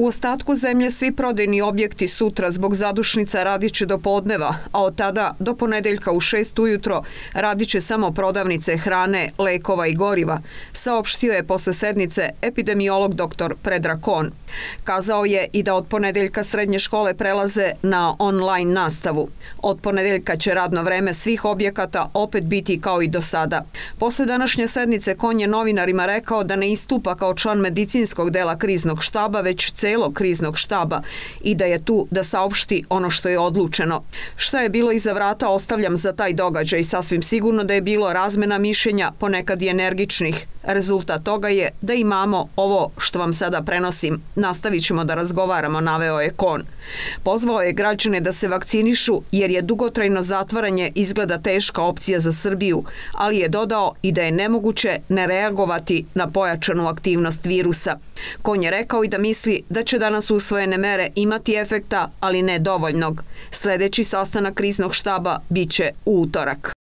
U ostatku zemlje svi prodajni objekti sutra zbog zadušnica radiće do podneva, a od tada do ponedeljka u 6 ujutro radiće samo prodavnice hrane, lekova i goriva, saopštio je posle sednice epidemiolog dr. Predrag Kon. Kazao je i da od ponedeljka srednje škole prelaze na online nastavu. Od ponedeljka će radno vreme svih objekata opet biti kao i do sada. Posle današnje sednice Kon je novinarima rekao da ne istupa kao član medicinskog dela kriznog štaba, već celog kriznog štaba i da je tu da saopšti ono što je odlučeno. Šta je bilo iza vrata ostavljam za taj događaj. Sasvim sigurno da je bilo razmena mišljenja, ponekad i energičnih. Rezultat toga je da imamo ovo što vam sada prenosim. Nastavit ćemo da razgovaramo, naveo je Kon. Pozvao je građane da se vakcinišu jer je dugotrajno zatvaranje izgleda teška opcija za Srbiju, ali je dodao i da je nemoguće ne reagovati na pojačanu aktivnost virusa. Kon je rekao i da misli da će danas usvojene mere imati efekta, ali ne dovoljnog. Sledeći sastanak kriznog štaba biće u utorak.